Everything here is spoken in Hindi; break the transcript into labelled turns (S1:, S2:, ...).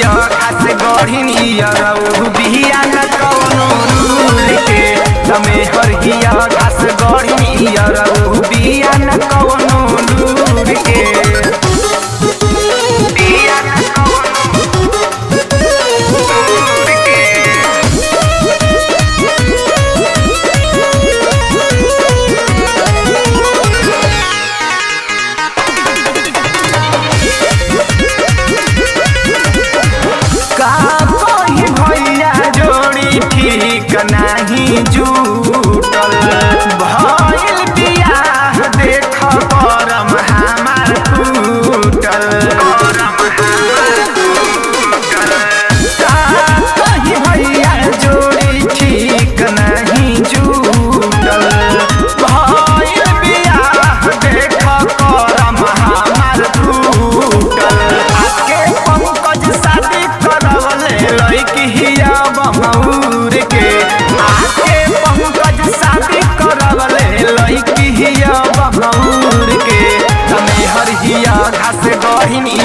S1: हर हिया गढ़िनिया रहू बिया न कौनो रूल के। तमे हर हिया घास गढ़िया